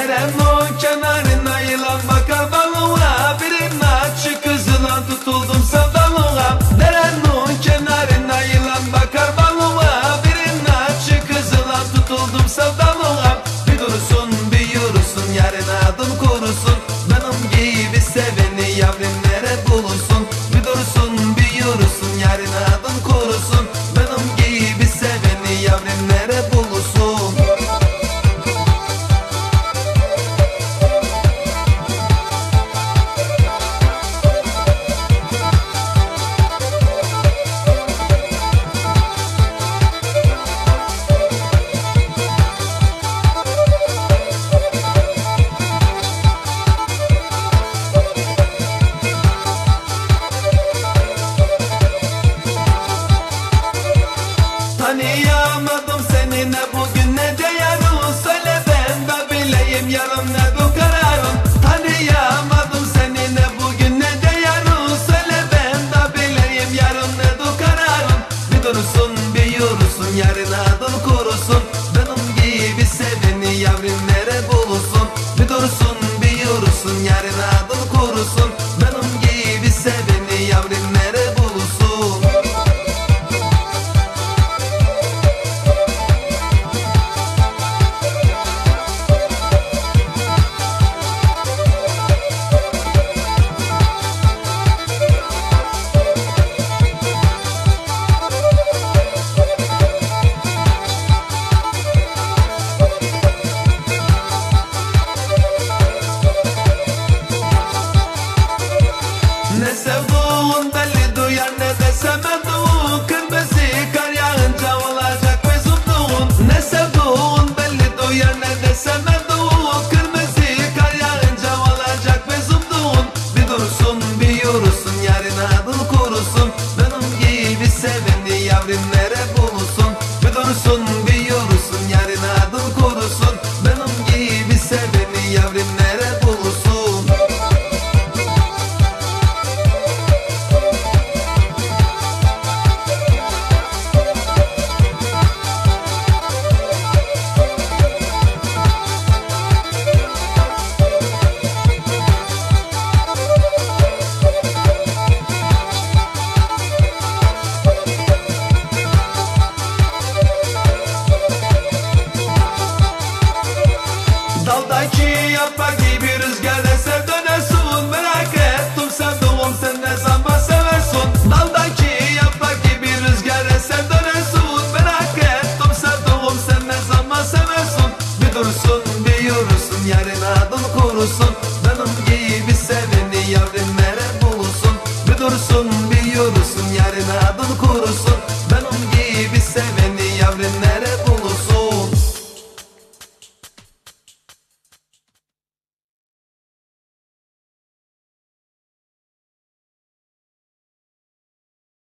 Serenno kenarına yılan bakar balığa Bir inatçı kızına tutuldum sabah olursan